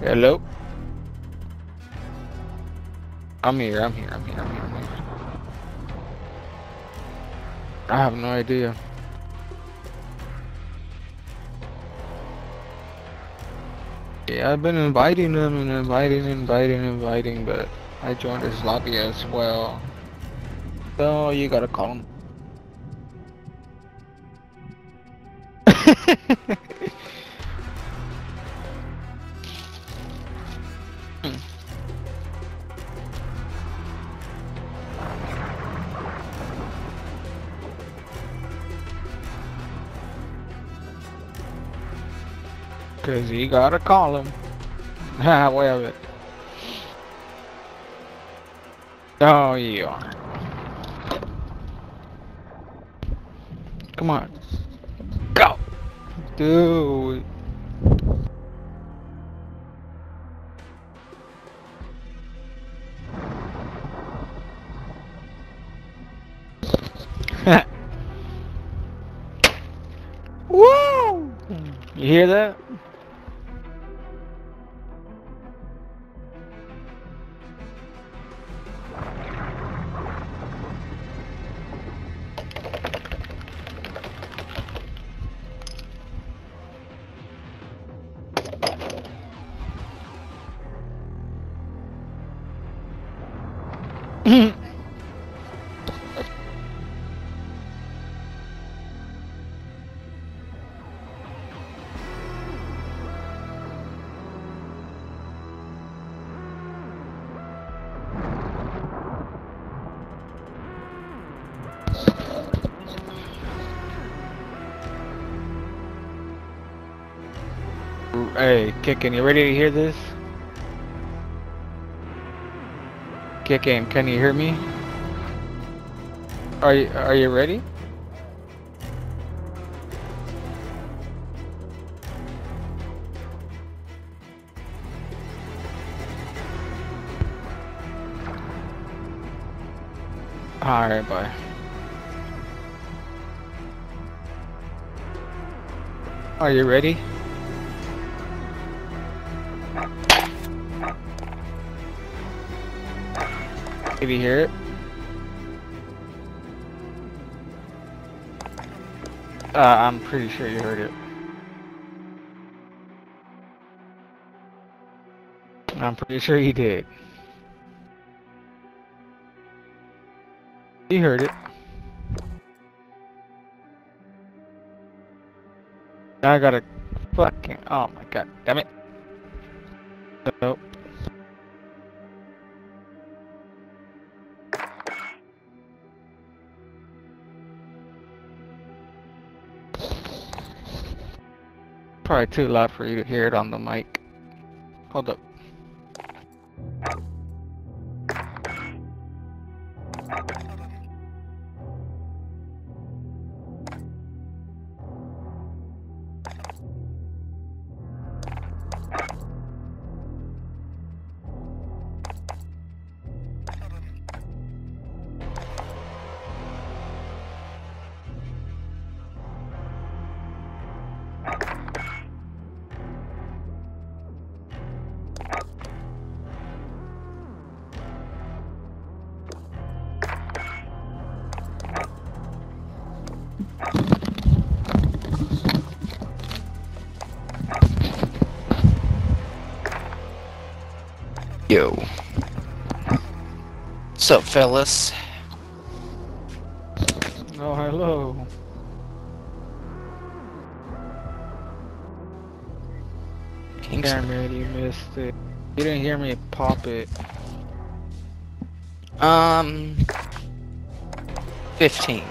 Hello? I'm here, I'm here, I'm here, I'm here, I'm here. I have no idea. Yeah, I've been inviting them and inviting, inviting, inviting, but I joined his lobby as well. So you gotta call him. Cause you gotta call him. Wait it. Oh, you are. Come on. Go! Dude. Hey, Kickin, you ready to hear this? Kickin, can you hear me? Are you are you ready? Alright, bye. Are you ready? Did you hear it? Uh, I'm pretty sure you heard it. I'm pretty sure you did. You heard it. Now I gotta fucking. Oh my god, damn it. Nope. Probably too loud for you to hear it on the mic. Hold up. What's up, fellas? Oh, hello. Damn it, you missed it. You didn't hear me pop it. Um, 15.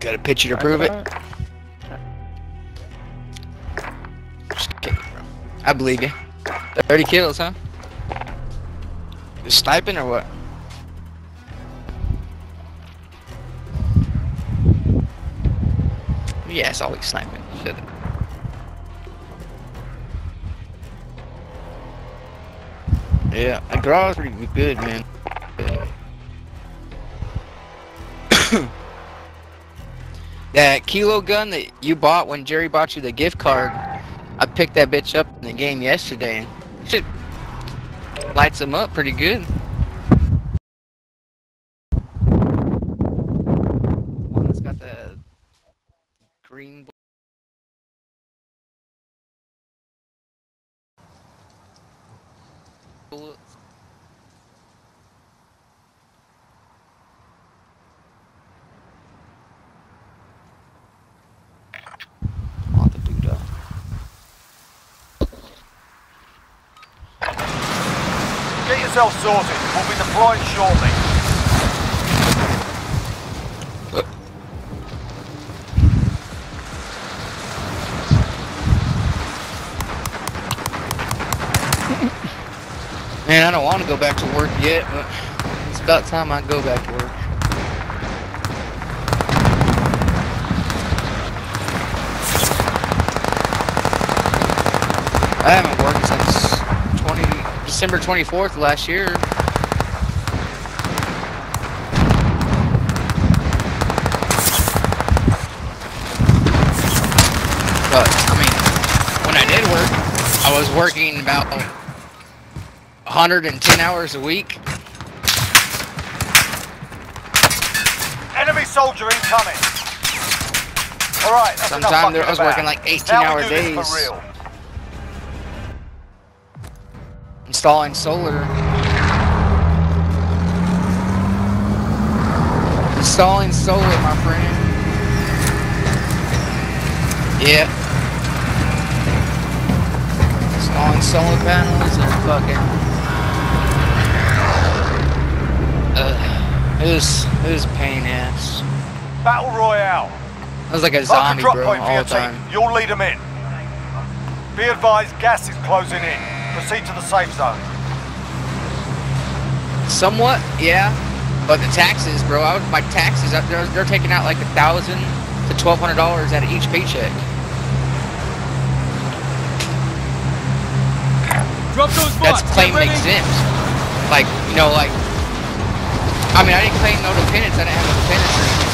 Got a picture to prove it? I believe you. 30 kills, huh? You sniping or what? Yeah, it's always sniping. Shit. Yeah, the garage pretty good, man. That kilo gun that you bought when Jerry bought you the gift card, I picked that bitch up in the game yesterday. Shit lights them up pretty good. One that's got the green. bl- bullets. I'll have to boot up. Get yourself sorted. We'll be deploying shortly. Man, I don't want to go back to work yet, but it's about time I go back to work. I haven't worked since 20 December 24th last year. But I mean, when I did work, I was working about 110 hours a week. Enemy soldier incoming. All right, that's enough Sometime there- I was about. working like 18 now hour we do this days. Installing solar. Installing solar, my friend. Yeah. Installing solar panels and fucking. Uh, it was it was a pain ass. Battle Royale. I was like a zombie, drop bro, point all the team. time. You'll lead them in. Be advised, gas is closing in. Proceed to the safe zone. Somewhat, yeah. But the taxes, bro. I was, my taxes, uh, they're, they're taking out like a thousand to twelve hundred dollars out of each paycheck. Drop those That's bots. claim Get ready. exempt. Like, you know, like. I mean, I didn't claim no dependents. I didn't have no dependents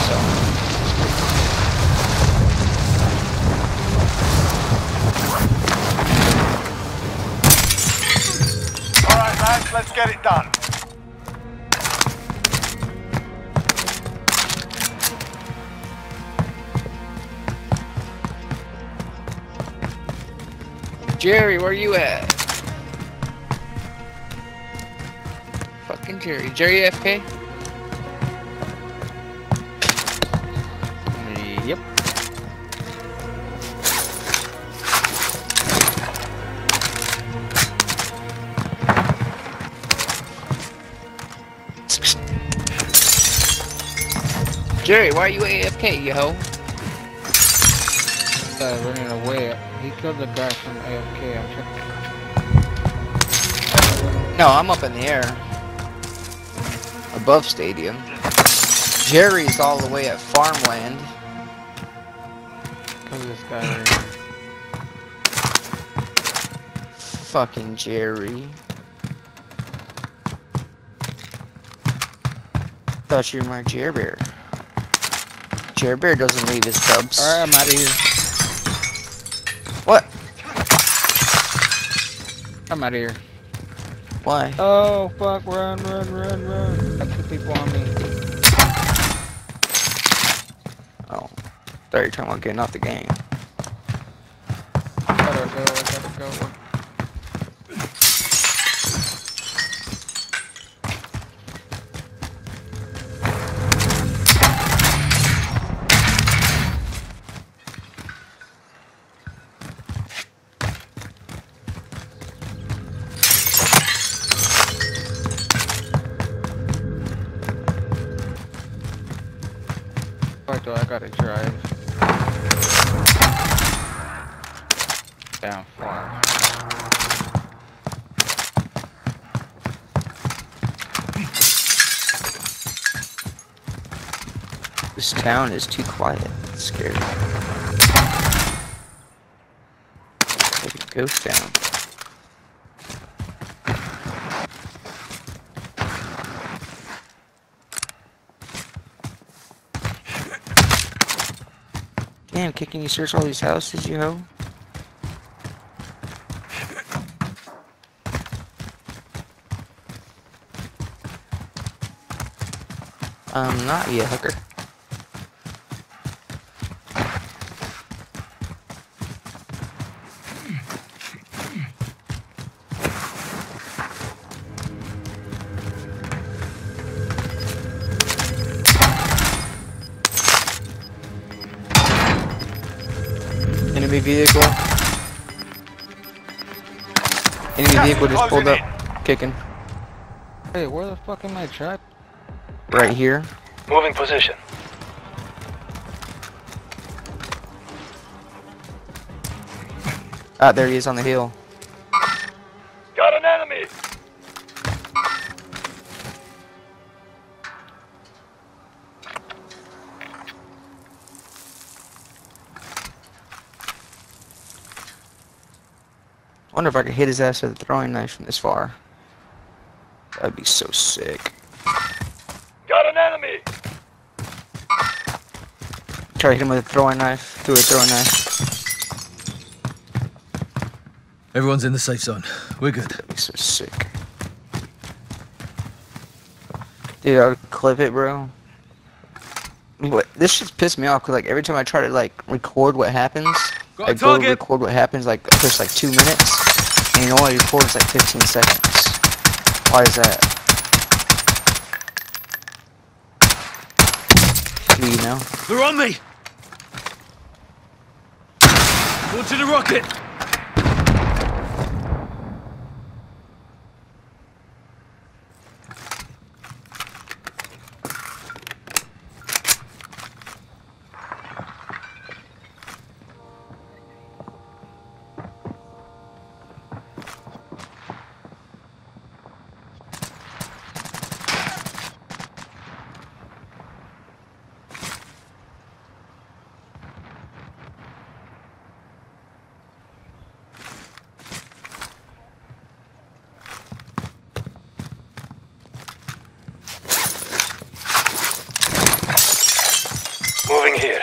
let's get it done. Jerry, where you at? Fucking Jerry. Jerry FK? Jerry, why are you AFK, yo? Uh, running away. He killed the guy from AFK. I'm checking. No, I'm up in the air. Above stadium. Jerry's all the way at farmland. Kill this guy right here. Fucking Jerry. Thought you were my Jerry Bear. Jer Bear doesn't leave his cubs. Alright, I'm out of here. What? I'm out of here. Why? Oh, fuck. Run, run, run, run. Got two people on me. Oh. Were talking about getting off the game. Down far. This town is too quiet. It's scary. Like a ghost town. Damn, can you search all these houses, you hoe? I'm not you hooker. Enemy vehicle. Enemy vehicle just pulled up, Kickin. Hey, where the fuck am I trapped? Right here. Moving position. Ah, there he is on the hill. Got an enemy. Wonder if I could hit his ass with a throwing knife from this far. That'd be so sick. Try to hit him with a throwing knife. Through a throwing knife. Everyone's in the safe zone. We're good. Be so sick. Dude, I'll clip it, bro. What, this shit's pissed me off because like every time I try to like record what happens, Got I go record what happens like I push like two minutes, and it only records like 15 seconds. Why is that? Do you know? They're on me! Launching a rocket! Moving here.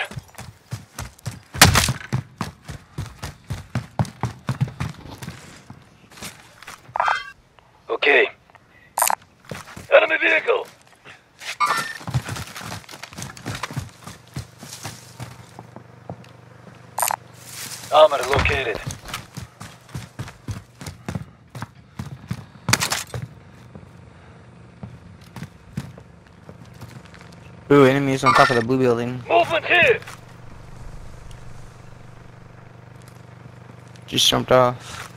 Okay. Enemy vehicle. Armor located. Ooh, enemies on top of the blue building. Movement here. Just jumped off.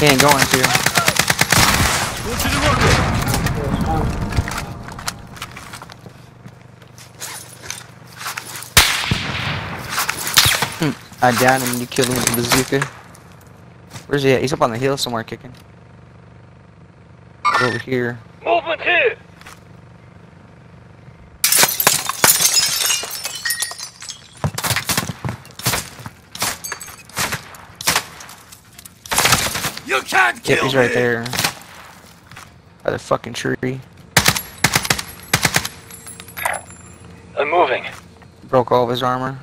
He ain't going to. Launching a rocket! Ah, I downed him and you killed him with the bazooka. Where's he at? He's up on the hill somewhere Kickin. He's over here. Movement here. You can't Yep, kill he's right me! there. By the fucking tree. I'm moving. Broke all of his armor.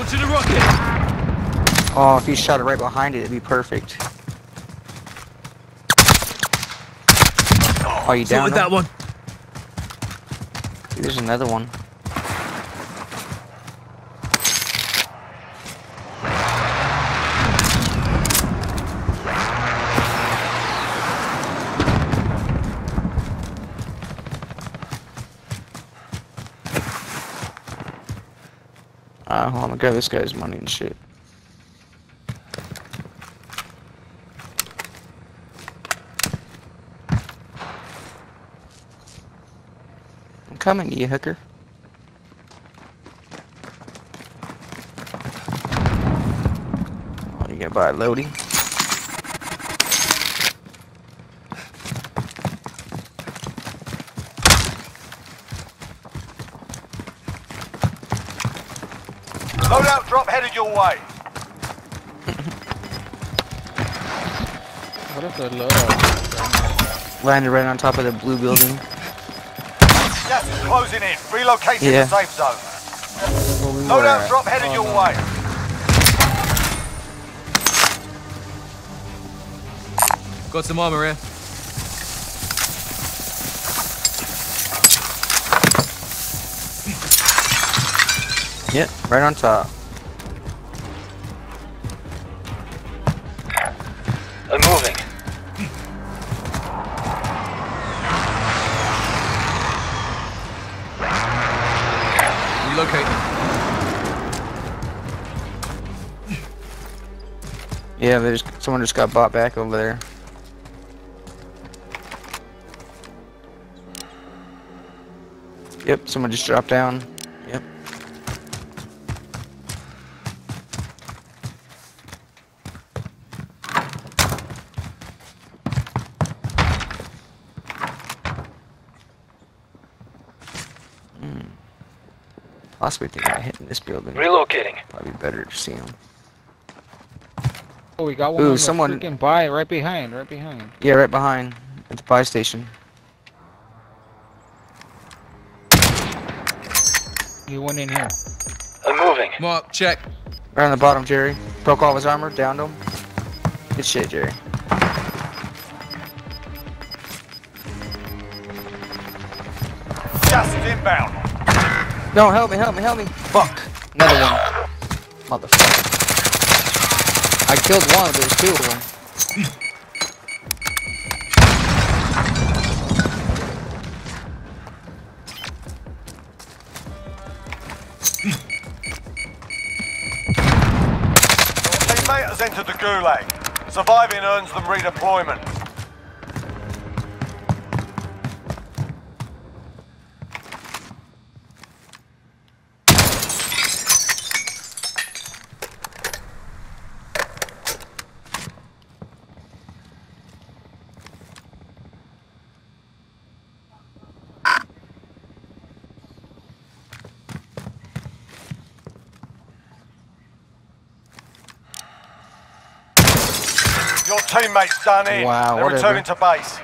Launching a rocket! Oh, if he shot it right behind it, it'd be perfect. Oh, Are you down? with that one. There's another one. Uh, hold on, gonna grab this guy's money and shit. Coming, you hooker. Oh, you gonna buy loading? Loadout drop headed your way. What if the loadout? Landed right on top of the blue building. Gas is closing in. Relocating Yeah. the safe zone. Where we were Loadout drop headed Oh, your no. way. Got some armor here. Yep, right on top. I'm moving. Yeah, there's someone just got bought back over there. Yep, someone just dropped down. Yep. Hmm. Possibly thinking of hitting this building. Relocating. Probably better to see him. Oh, we got one Ooh, on the someone- freaking buy right behind, right behind. Yeah, right behind at the buy station. He went in here. I'm moving. Mark, check. Right on the bottom, Jerry. Broke all his armor, downed him. Good shit, Jerry. Gas is inbound. No, help me, help me, help me. Fuck. Another one. Motherfucker. I killed one, there's two of them. Your teammate has entered the gulag. Surviving earns them redeployment. Your teammate's done in. Wow, They're returning to base.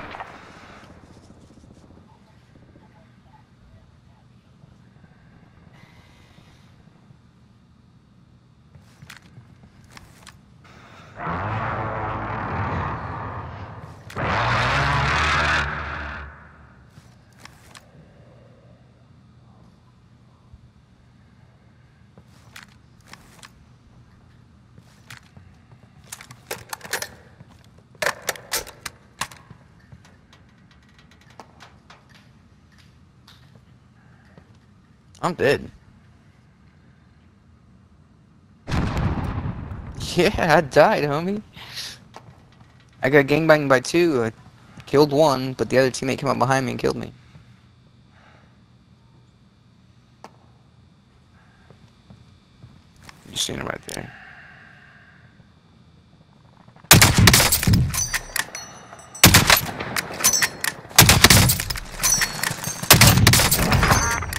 I'm dead. Yeah, I died, homie. I got gangbanged by two. I killed one, but the other teammate came up behind me and killed me. You seen him right there.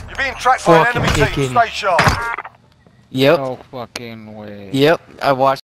You're being tracked by an Fucking enemy kicking. Yep. No fucking way. Yep. I watched.